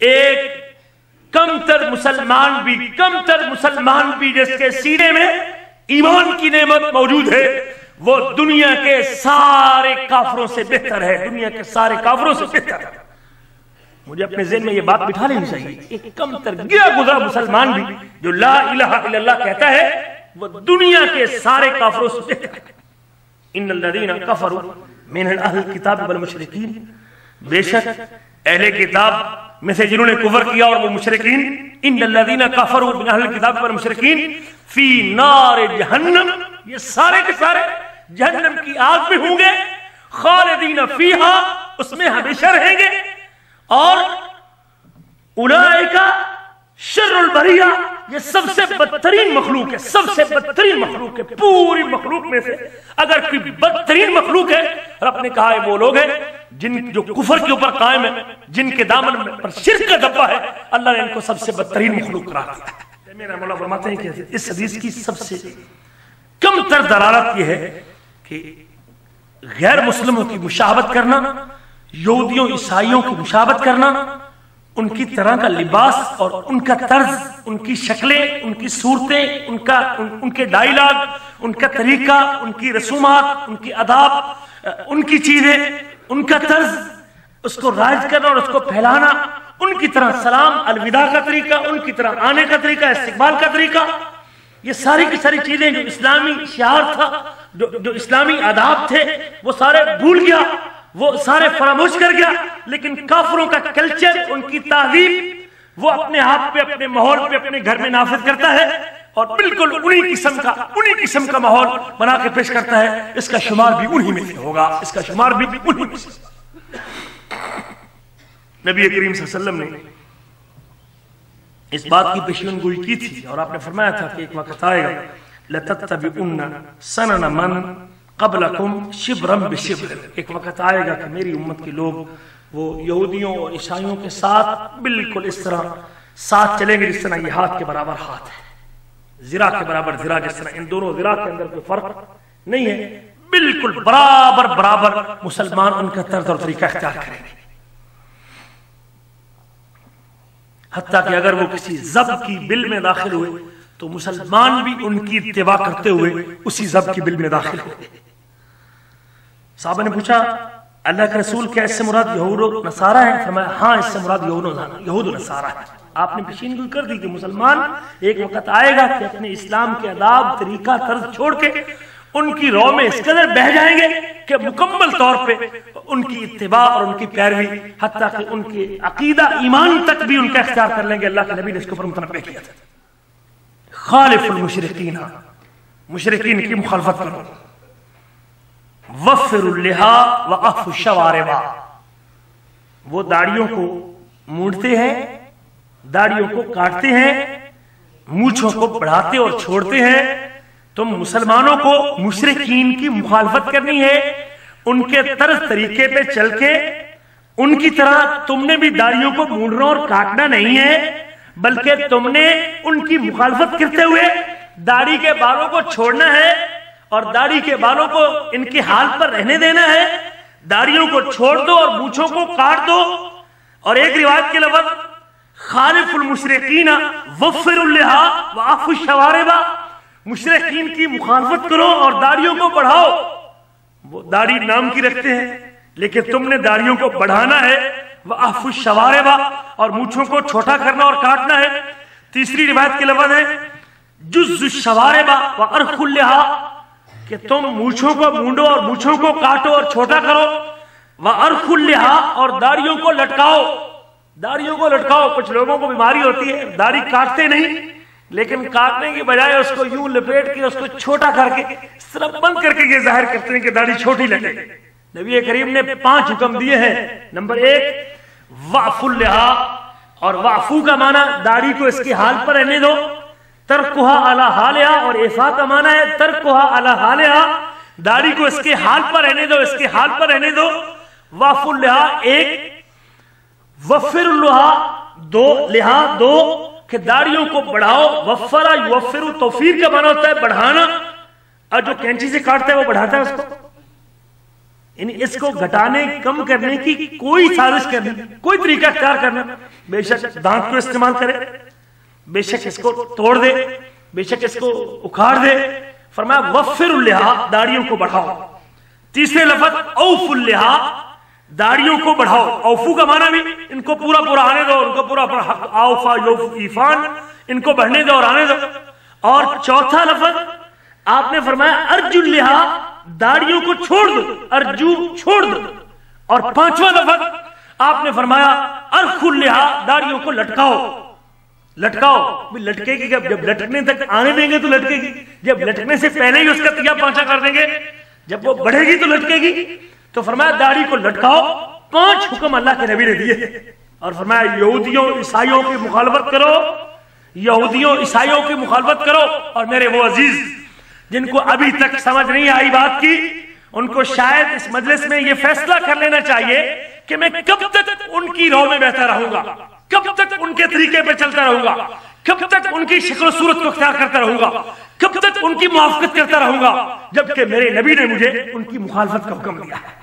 ایک کم تر مسلمان بھی کم تر مسلمان بھی جس کے سینے میں ایمان کی نعمت موجود ہے، وہ دنیا کے سارے کافروں سے بہتر ہے، دنیا کے سارے کافروں سے بہتر ہے۔ مجھے اپنے ذہن میں یہ بات بٹھا لینی چاہیے، ایک کم تر گیا گزرا مسلمان بھی جو لا الہ الا اللہ کہتا ہے، وہ دنیا کے سارے کافروں سے بہتر ہے۔ ان الذین کفروا من اہل کتاب والمشرکین، بے شک اہل کتاب میں سے جنہوں نے کفر کیا اور وہ مشرکین، ان الذین کفروا من اہل کتاب والمشرکین فی نار جہنم، یہ سارے کے سارے جہنم کی آگ میں ہوں گے، خالدین فیہا، اس میں ہمیشہ رہیں گے۔ اور اولائکا شر البریہ، یہ سب سے بدترین مخلوق ہے، سب سے بدترین مخلوق ہے، پوری مخلوق میں سے۔ اگر کوئی بدترین مخلوق ہے، رب نے کہا ہے وہ لوگ ہیں جن جو کفر کے اوپر قائم ہے جن کے دامن پر شرک کا دبا ہے اللہ نے ان کو سب سے بدترین مخلوق قرار دیا۔ جی، میرا مولا فرماتے ہیں کہ اس حدیث کی سب سے کم تر دلالت یہ ہے کہ غیر مسلموں کی مشابت کرنا یہودیوں عیسائیوں کی مشابت کرنا ان کی طرح کا لباس اور ان کا طرز ان کی شکلیں ان کی صورتیں ان کا ان, ان کے ڈائلاگ ان کا طریقہ ان کی رسومات ان کی اداب ان کی چیزیں ان کا طرز اس کو رائج کرنا اور اس کو پھیلانا ان کی طرح سلام الوداع کا طریقہ ان کی طرح آنے کا طریقہ استقبال کا طریقہ یہ ساری کی ساری چیزیں جو اسلامی شعار تھا جو, جو اسلامی آداب تھے وہ سارے بھول گیا وہ سارے فراموش کر گیا لیکن کافروں کا کلچر ان کی تہذیب وہ اپنے ہاتھ پہ اپنے ماحول پہ اپنے گھر میں نافذ کرتا ہے۔ اور بالکل انہی قسم کا انہی قسم کا ماحول بنا کے پیش کرتا ہے۔ اس کا شمار بھی انہی میں سے ہوگا۔ اس کا شمار بھی انہی میں سے نبی کریم صلی اللہ علیہ وسلم نے اس بات کی پیشین گوئی کی تھی اور آپ نے فرمایا تھا کہ ایک وقت آئے گا۔ لَتَتَّبِعُنَّ سَنَنَ مَنْ قبلکم شبرم بشبر۔ ایک وقت آئے گا کہ میری امت کے لوگ وہ یہودیوں اور عیسائیوں کے ساتھ بالکل اس طرح ساتھ چلیں گے جس طرح یہ ہاتھ کے برابر ہاتھ ہے۔ زرا کے برابر، زرا جس طرح ان دونوں زرا کے اندر کوئی فرق نہیں ہے، بالکل برابر برابر مسلمان ان کا طرز اور طریقہ اختیار کریں گے۔ حتیٰ کہ اگر وہ کسی زب کی بل میں داخل ہوئے، تو مسلمان بھی ان کی اتباع کرتے ہوئے اسی زب کی بل میں داخل ہوئے۔ صحابہ نے پوچھا اللہ کے رسول کیا اس سے مراد یہود و نصارہ ہے فرمایا ہاں اس سے مراد یہود و نصارہ ہے آپ نے پیشین گوئی کر دی کہ مسلمان ایک وقت آئے گا کہ اپنے اسلام کے عذاب طریقہ، طرز چھوڑ کے ان کی رو میں اس قدر بہ جائیں گے کہ مکمل طور پہ ان کی اتباع اور ان کی پیروی، حتیٰ کہ ان کی عقیدہ، ایمان تک بھی ان کا اختیار کر لیں گے۔ اللہ کے نبی نے اس کو پر متنبع کیا تھا۔ خالف المشرقین، مشرقین کی مخالفت کرو۔ وفر اللہا وقف الشواربا وہ داڑیوں کو موڑتے ہیں داڑیوں کو کاٹتے ہیں موچھوں کو بڑھاتے اور چھوڑتے ہیں۔ تم مسلمانوں کو مشرقین کی مخالفت کرنی ہے، ان کے طرز طریقے پہ چل کے۔ ان کی طرح تم نے بھی داڑیوں کو موڑنا اور کاٹنا نہیں ہے، بلکہ تم نے ان کی مخالفت کرتے ہوئے داڑھی کے بالوں کو چھوڑنا ہے۔ اور داڑھی کے بالوں کو ان کے حال پر رہنے دینا ہے۔ داڑھیوں کو چھوڑ دو اور مونچھوں کو کاٹ دو۔ اور ایک روایت کے لفظ خالف المشرقین وفر اللہا وعف الشواربا مشرقین کی مخالفت کرو اور داڑھیوں کو بڑھاؤ۔ وہ داڑھی نام کی رکھتے ہیں، لیکن تم نے داڑھیوں کو بڑھانا ہے۔ وعف الشواربا اور مونچھوں کو چھوٹا کرنا اور کاٹنا ہے۔ تیسری روایت کے لفظ ہے، جز الشواربا وعرخ اللہا کہ تم مونچھوں کو مونڈو اور مونچھوں کو کاٹو اور چھوٹا کرو۔ وَأَرْخُ اللِّحَا اور داڑیوں کو لٹکاؤ۔ داڑیوں کو لٹکاؤ۔ کچھ لوگوں کو بیماری ہوتی ہے۔ داڑھی کاٹتے نہیں، لیکن کاٹنے کی بجائے اس کو یوں لپیٹ کے، اس کو چھوٹا کر کے اس بند کر کے یہ ظاہر کرتے ہیں کہ داڑھی چھوٹی لگے۔ نبی کریم نے پانچ حکم دیے ہیں۔ نمبر ایک وعف اللہا اور وعفو کا معنی داڑھی کو اس کے حال پر رہنے دو۔ ترکوہا علا حالیا اور ایفا کا معنی ہے ترکوہا علا حالیا داڑھی کو اس کے حال پر رہنے دو، اس کے حال پر رہنے دو۔ وف اللہا ایک، وفر اللہا دو، لہا دو، کہ داڑھیوں کو بڑھاؤ۔ وفرا یوفر توفیر کا معنی ہوتا ہے بڑھانا۔ اور جو کینچی سے کاٹتا ہے وہ بڑھاتا ہے اس کو۔ یعنی اس کو گھٹانے، کم کرنے کی کوئی سازش کرنی، کوئی طریقہ اختیار کرنا۔ بے شک دانت کو استعمال کرے۔ بے شک اس کو توڑ دے، بے شک اس کو اکھاڑ دے۔ فرمایا، وفر اللہا داڑیوں کو بڑھاؤ۔ تیسرے لفظ، اوف اللہا داڑیوں کو بڑھاؤ۔ اوفو کا معنی بھی، ان کو پورا پورا آنے دو، ان کو پورا پورا حق آوفا یوف، ایفان، ان کو بڑھنے دو اور آنے دو۔ اور چوتھا لفظ، آپ نے فرمایا ارجو اللہا داڑیوں کو چھوڑ دو، ارجو چھوڑ دو۔ اور پانچواں لفظ، آپ نے فرمایا، ارخ اللہا داڑیوں کو لٹکاؤ۔ لٹکاؤ۔ لٹکے گی، جب جب لٹکنے تک آنے دیں گے تو لٹکے گی۔ جب لٹکنے سے پہلے ہی اس کا تیا پانچا کر دیں گے۔ جب وہ بڑھے گی تو لٹکے گی۔ تو فرمایا، داڑھی کو لٹکاؤ۔ پانچ حکم اللہ کے نبی نے دیے۔ اور فرمایا، یہودیوں عیسائیوں کی مخالفت کرو۔ یہودیوں عیسائیوں کی مخالفت کرو۔ اور میرے وہ عزیز، جن کو ابھی تک سمجھ نہیں آئی بات کی، ان کو شاید اس مجلس میں یہ فیصلہ کر لینا چاہیے کہ میں کب تک ان کی رو میں بہتر رہوں گا۔ کب تک ان کے طریقے پہ چلتا رہوں گا؟ کب تک ان کی شکل و صورت کو اختیار کرتا رہوں گا؟ کب تک ان کی موافقت کرتا رہوں گا؟ جبکہ میرے نبی نے مجھے ان کی مخالفت کا حکم دیا ہے۔